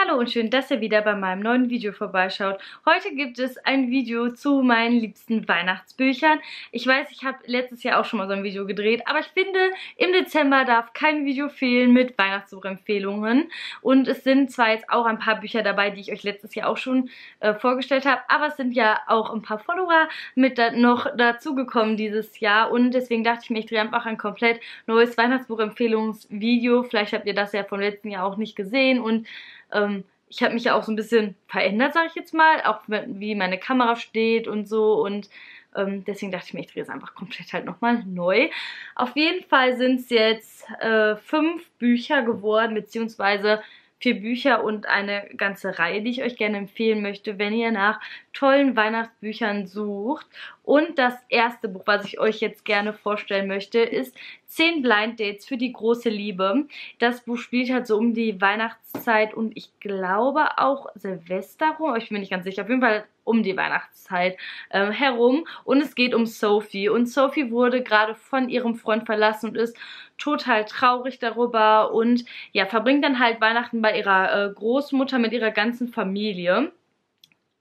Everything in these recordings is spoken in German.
Hallo und schön, dass ihr wieder bei meinem neuen Video vorbeischaut. Heute gibt es ein Video zu meinen liebsten Weihnachtsbüchern. Ich weiß, ich habe letztes Jahr auch schon mal so ein Video gedreht, aber ich finde, im Dezember darf kein Video fehlen mit Weihnachtsbuchempfehlungen. Und es sind zwar jetzt auch ein paar Bücher dabei, die ich euch letztes Jahr auch schon äh, vorgestellt habe, aber es sind ja auch ein paar Follower mit da noch dazugekommen dieses Jahr. Und deswegen dachte ich mir, ich drehe einfach ein komplett neues Weihnachtsbuchempfehlungsvideo. Vielleicht habt ihr das ja vom letzten Jahr auch nicht gesehen und ähm, ich habe mich ja auch so ein bisschen verändert, sage ich jetzt mal, auch wie meine Kamera steht und so und ähm, deswegen dachte ich mir, ich drehe es einfach komplett halt nochmal neu. Auf jeden Fall sind es jetzt äh, fünf Bücher geworden, beziehungsweise vier Bücher und eine ganze Reihe, die ich euch gerne empfehlen möchte, wenn ihr nach tollen Weihnachtsbüchern sucht. Und das erste Buch, was ich euch jetzt gerne vorstellen möchte, ist 10 Blind Dates für die große Liebe. Das Buch spielt halt so um die Weihnachtszeit und ich glaube auch Silvester rum, ich bin nicht ganz sicher, auf jeden Fall um die Weihnachtszeit äh, herum. Und es geht um Sophie. Und Sophie wurde gerade von ihrem Freund verlassen und ist total traurig darüber und ja, verbringt dann halt Weihnachten bei ihrer äh, Großmutter mit ihrer ganzen Familie.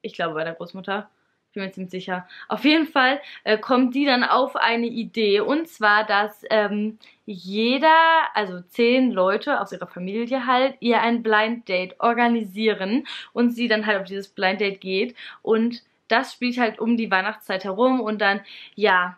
Ich glaube bei der Großmutter bin mir ziemlich sicher. Auf jeden Fall äh, kommt die dann auf eine Idee und zwar, dass ähm, jeder, also zehn Leute aus ihrer Familie halt, ihr ein Blind Date organisieren und sie dann halt auf dieses Blind Date geht und das spielt halt um die Weihnachtszeit herum und dann, ja,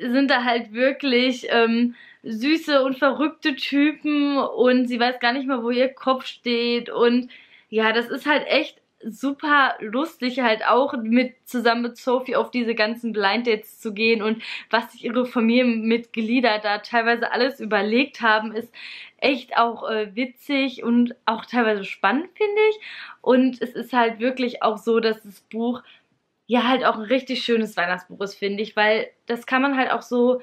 sind da halt wirklich ähm, süße und verrückte Typen und sie weiß gar nicht mal, wo ihr Kopf steht und ja, das ist halt echt super lustig halt auch mit zusammen mit Sophie auf diese ganzen Blind Dates zu gehen und was sich ihre Familienmitglieder da teilweise alles überlegt haben, ist echt auch äh, witzig und auch teilweise spannend, finde ich. Und es ist halt wirklich auch so, dass das Buch ja halt auch ein richtig schönes Weihnachtsbuch ist, finde ich, weil das kann man halt auch so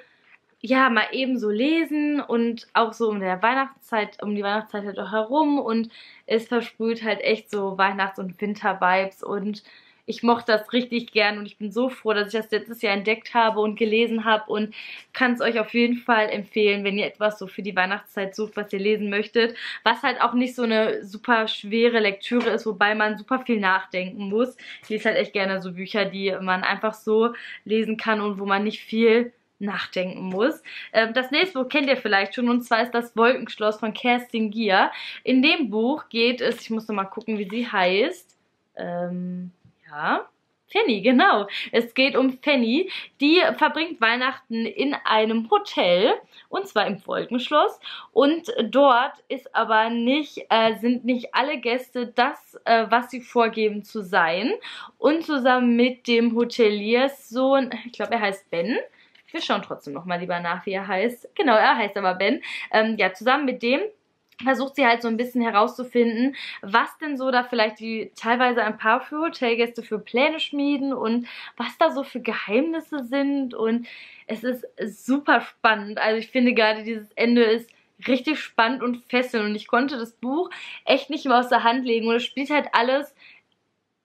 ja, mal eben so lesen und auch so um der Weihnachtszeit, um die Weihnachtszeit halt auch herum und es versprüht halt echt so Weihnachts- und Winter-Vibes und ich mochte das richtig gern und ich bin so froh, dass ich das letztes Jahr entdeckt habe und gelesen habe und kann es euch auf jeden Fall empfehlen, wenn ihr etwas so für die Weihnachtszeit sucht, was ihr lesen möchtet, was halt auch nicht so eine super schwere Lektüre ist, wobei man super viel nachdenken muss. Ich lese halt echt gerne so Bücher, die man einfach so lesen kann und wo man nicht viel nachdenken muss. Ähm, das nächste Buch kennt ihr vielleicht schon und zwar ist das Wolkenschloss von Kerstin Gier. In dem Buch geht es, ich muss noch mal gucken, wie sie heißt. Ähm, ja, Fanny, genau. Es geht um Fanny, die verbringt Weihnachten in einem Hotel und zwar im Wolkenschloss und dort ist aber nicht, äh, sind nicht alle Gäste das, äh, was sie vorgeben zu sein und zusammen mit dem Hotelierssohn, ich glaube er heißt Ben, wir schauen trotzdem nochmal lieber nach, wie er heißt. Genau, er heißt aber Ben. Ähm, ja, zusammen mit dem versucht sie halt so ein bisschen herauszufinden, was denn so da vielleicht die teilweise ein paar für Hotelgäste für Pläne schmieden und was da so für Geheimnisse sind und es ist super spannend. Also ich finde gerade dieses Ende ist richtig spannend und fesselnd und ich konnte das Buch echt nicht mehr aus der Hand legen und es spielt halt alles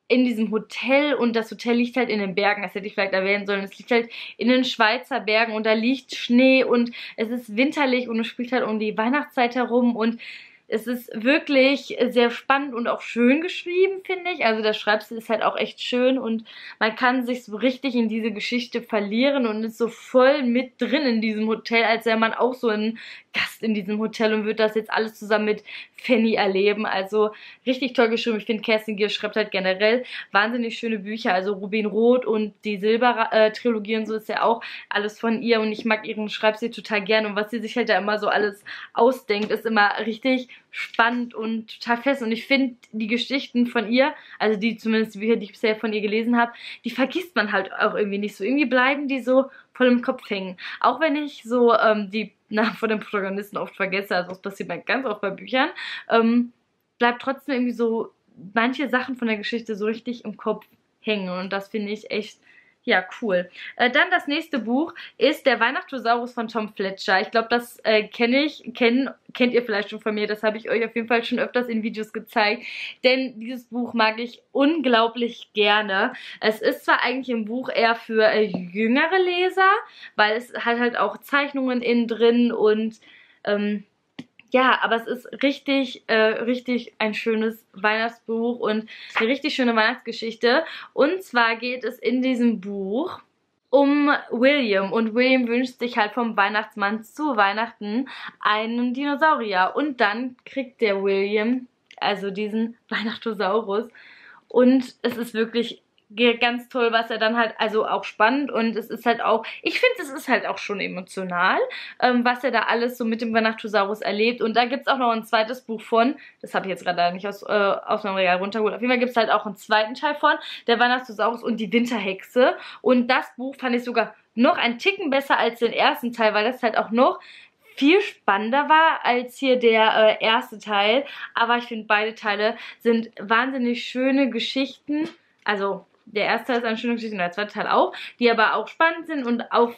in diesem Hotel und das Hotel liegt halt in den Bergen, das hätte ich vielleicht erwähnen sollen. Es liegt halt in den Schweizer Bergen und da liegt Schnee und es ist winterlich und es spielt halt um die Weihnachtszeit herum und es ist wirklich sehr spannend und auch schön geschrieben, finde ich. Also der Schreibstil ist halt auch echt schön und man kann sich so richtig in diese Geschichte verlieren und ist so voll mit drin in diesem Hotel, als wäre man auch so ein Gast in diesem Hotel und wird das jetzt alles zusammen mit Fanny erleben. Also richtig toll geschrieben. Ich finde, Kerstin Gier schreibt halt generell wahnsinnig schöne Bücher. Also Rubin Rot und die Silber-Trilogie und so ist ja auch alles von ihr und ich mag ihren Schreibstil total gern und was sie sich halt da immer so alles ausdenkt, ist immer richtig spannend und total fest. Und ich finde die Geschichten von ihr, also die zumindest die Bücher, die ich bisher von ihr gelesen habe, die vergisst man halt auch irgendwie nicht so. Irgendwie bleiben die so voll im Kopf hängen. Auch wenn ich so ähm, die Namen von den Protagonisten oft vergesse, also das passiert mir ganz oft bei Büchern, ähm, bleibt trotzdem irgendwie so manche Sachen von der Geschichte so richtig im Kopf hängen. Und das finde ich echt ja, cool. Äh, dann das nächste Buch ist Der Weihnachtsosaurus von Tom Fletcher. Ich glaube, das äh, kenne ich, kenn, kennt ihr vielleicht schon von mir. Das habe ich euch auf jeden Fall schon öfters in Videos gezeigt. Denn dieses Buch mag ich unglaublich gerne. Es ist zwar eigentlich ein Buch eher für äh, jüngere Leser, weil es hat halt auch Zeichnungen innen drin und ähm, ja, aber es ist richtig, äh, richtig ein schönes Weihnachtsbuch und eine richtig schöne Weihnachtsgeschichte. Und zwar geht es in diesem Buch um William und William wünscht sich halt vom Weihnachtsmann zu Weihnachten einen Dinosaurier und dann kriegt der William also diesen Weihnachtosaurus und es ist wirklich ganz toll, was er dann halt, also auch spannend und es ist halt auch, ich finde es ist halt auch schon emotional, ähm, was er da alles so mit dem Venachtosaurus erlebt und da gibt es auch noch ein zweites Buch von, das habe ich jetzt gerade nicht aus, äh, aus meinem Regal runtergeholt, auf jeden Fall gibt es halt auch einen zweiten Teil von, der Venachtosaurus und die Winterhexe und das Buch fand ich sogar noch ein Ticken besser als den ersten Teil, weil das halt auch noch viel spannender war als hier der äh, erste Teil. Aber ich finde, beide Teile sind wahnsinnig schöne Geschichten. Also der erste Teil ist eine schöne Geschichte und der zweite Teil auch, die aber auch spannend sind und auch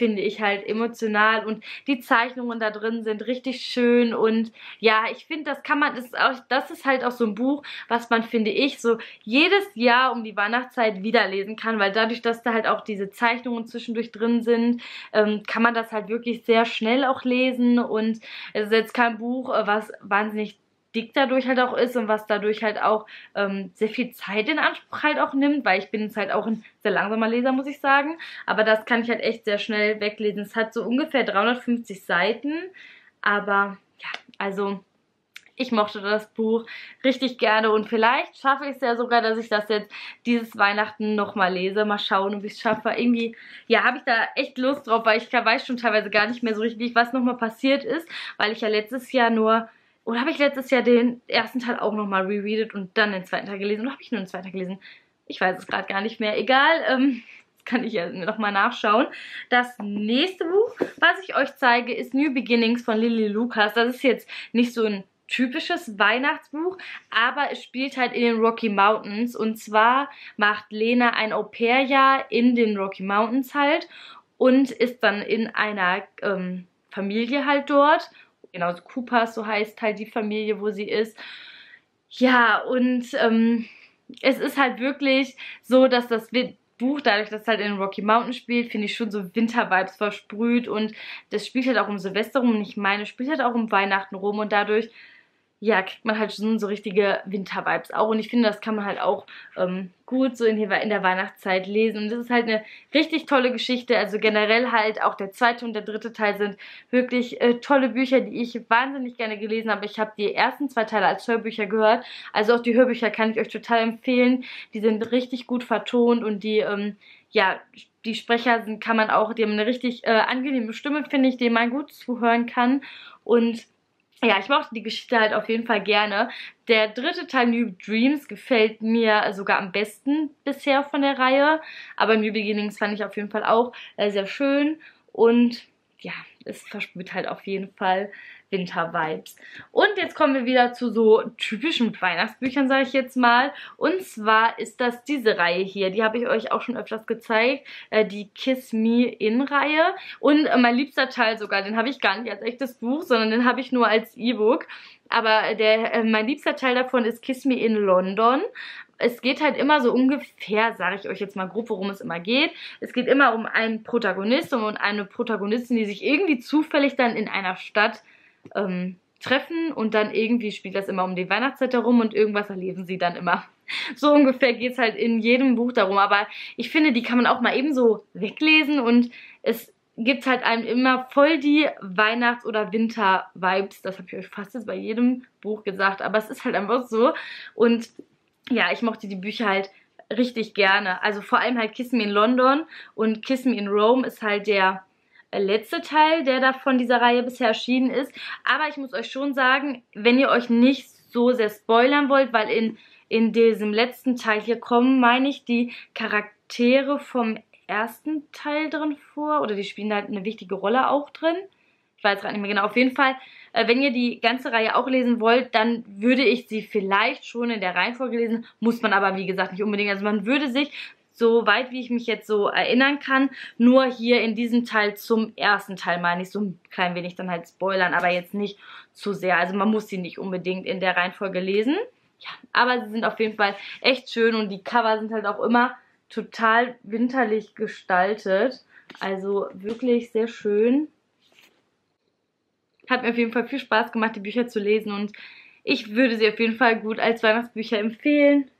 finde ich halt emotional und die Zeichnungen da drin sind richtig schön und ja, ich finde, das kann man, das ist, auch, das ist halt auch so ein Buch, was man, finde ich, so jedes Jahr um die Weihnachtszeit wieder lesen kann, weil dadurch, dass da halt auch diese Zeichnungen zwischendurch drin sind, ähm, kann man das halt wirklich sehr schnell auch lesen und es ist jetzt kein Buch, äh, was wahnsinnig dick dadurch halt auch ist und was dadurch halt auch ähm, sehr viel Zeit in Anspruch halt auch nimmt, weil ich bin jetzt halt auch ein sehr langsamer Leser, muss ich sagen. Aber das kann ich halt echt sehr schnell weglesen. Es hat so ungefähr 350 Seiten, aber ja, also ich mochte das Buch richtig gerne und vielleicht schaffe ich es ja sogar, dass ich das jetzt dieses Weihnachten nochmal lese. Mal schauen, ob ich es schaffe. Irgendwie, ja, habe ich da echt Lust drauf, weil ich weiß schon teilweise gar nicht mehr so richtig, was nochmal passiert ist, weil ich ja letztes Jahr nur oder habe ich letztes Jahr den ersten Teil auch nochmal rereadet und dann den zweiten Teil gelesen? Oder habe ich nur den zweiten Teil gelesen? Ich weiß es gerade gar nicht mehr. Egal, ähm, das kann ich ja nochmal nachschauen. Das nächste Buch, was ich euch zeige, ist New Beginnings von Lily Lucas. Das ist jetzt nicht so ein typisches Weihnachtsbuch, aber es spielt halt in den Rocky Mountains und zwar macht Lena ein Au-pair-Jahr in den Rocky Mountains halt und ist dann in einer ähm, Familie halt dort genauso Coopers, so heißt halt die Familie, wo sie ist. Ja, und ähm, es ist halt wirklich so, dass das Buch, dadurch, dass es halt in Rocky Mountain spielt, finde ich schon so Winter-Vibes versprüht und das spielt halt auch um Silvester rum und ich meine, spielt halt auch um Weihnachten rum und dadurch ja, kriegt man halt schon so richtige Winter-Vibes auch. Und ich finde, das kann man halt auch ähm, gut so in, in, der Weihnachtszeit lesen. Und das ist halt eine richtig tolle Geschichte. Also generell halt auch der zweite und der dritte Teil sind wirklich äh, tolle Bücher, die ich wahnsinnig gerne gelesen habe. Ich habe die ersten zwei Teile als Hörbücher gehört. Also auch die Hörbücher kann ich euch total empfehlen. Die sind richtig gut vertont und die, ähm, ja, die Sprecher sind, kann man auch, die haben eine richtig äh, angenehme Stimme, finde ich, denen man gut zuhören kann. Und ja, ich mochte die Geschichte halt auf jeden Fall gerne. Der dritte Teil New Dreams gefällt mir sogar am besten bisher von der Reihe. Aber New Beginnings fand ich auf jeden Fall auch äh, sehr schön. Und ja, es versprüht halt auf jeden Fall Winter-Vibes. Und jetzt kommen wir wieder zu so typischen Weihnachtsbüchern, sage ich jetzt mal. Und zwar ist das diese Reihe hier. Die habe ich euch auch schon öfters gezeigt. Äh, die Kiss Me In-Reihe. Und äh, mein liebster Teil sogar, den habe ich gar nicht als echtes Buch, sondern den habe ich nur als E-Book. Aber der, äh, mein liebster Teil davon ist Kiss Me in London es geht halt immer so ungefähr, sage ich euch jetzt mal grob, worum es immer geht. Es geht immer um einen Protagonisten und eine Protagonistin, die sich irgendwie zufällig dann in einer Stadt ähm, treffen und dann irgendwie spielt das immer um die Weihnachtszeit herum und irgendwas erleben sie dann immer. So ungefähr geht es halt in jedem Buch darum, aber ich finde, die kann man auch mal ebenso weglesen und es gibt halt einem immer voll die Weihnachts- oder Winter-Vibes. Das habe ich euch fast jetzt bei jedem Buch gesagt, aber es ist halt einfach so. Und ja, ich mochte die Bücher halt richtig gerne. Also vor allem halt Kiss Me in London und Kiss Me in Rome ist halt der letzte Teil, der da von dieser Reihe bisher erschienen ist. Aber ich muss euch schon sagen, wenn ihr euch nicht so sehr spoilern wollt, weil in, in diesem letzten Teil hier kommen, meine ich, die Charaktere vom ersten Teil drin vor. Oder die spielen halt eine wichtige Rolle auch drin. Ich weiß gerade nicht mehr genau. Auf jeden Fall, äh, wenn ihr die ganze Reihe auch lesen wollt, dann würde ich sie vielleicht schon in der Reihenfolge lesen. Muss man aber, wie gesagt, nicht unbedingt. Also man würde sich so weit wie ich mich jetzt so erinnern kann, nur hier in diesem Teil zum ersten Teil meine ich so ein klein wenig dann halt spoilern, aber jetzt nicht zu sehr. Also man muss sie nicht unbedingt in der Reihenfolge lesen. Ja, aber sie sind auf jeden Fall echt schön und die Cover sind halt auch immer total winterlich gestaltet. Also wirklich sehr schön. Hat mir auf jeden Fall viel Spaß gemacht, die Bücher zu lesen und ich würde sie auf jeden Fall gut als Weihnachtsbücher empfehlen.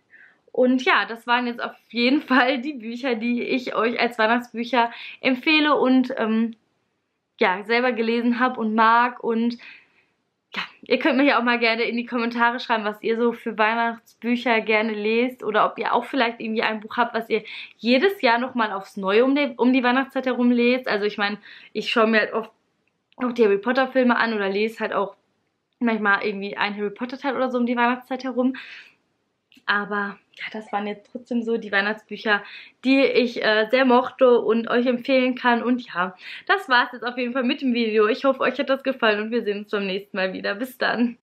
Und ja, das waren jetzt auf jeden Fall die Bücher, die ich euch als Weihnachtsbücher empfehle und ähm, ja, selber gelesen habe und mag. Und ja, ihr könnt mir ja auch mal gerne in die Kommentare schreiben, was ihr so für Weihnachtsbücher gerne lest oder ob ihr auch vielleicht irgendwie ein Buch habt, was ihr jedes Jahr nochmal aufs Neue um die, um die Weihnachtszeit herum lest. Also ich meine, ich schaue mir halt oft auch die Harry Potter Filme an oder lese halt auch manchmal irgendwie ein Harry Potter Teil oder so um die Weihnachtszeit herum. Aber ja, das waren jetzt trotzdem so die Weihnachtsbücher, die ich äh, sehr mochte und euch empfehlen kann. Und ja, das war es jetzt auf jeden Fall mit dem Video. Ich hoffe, euch hat das gefallen und wir sehen uns beim nächsten Mal wieder. Bis dann.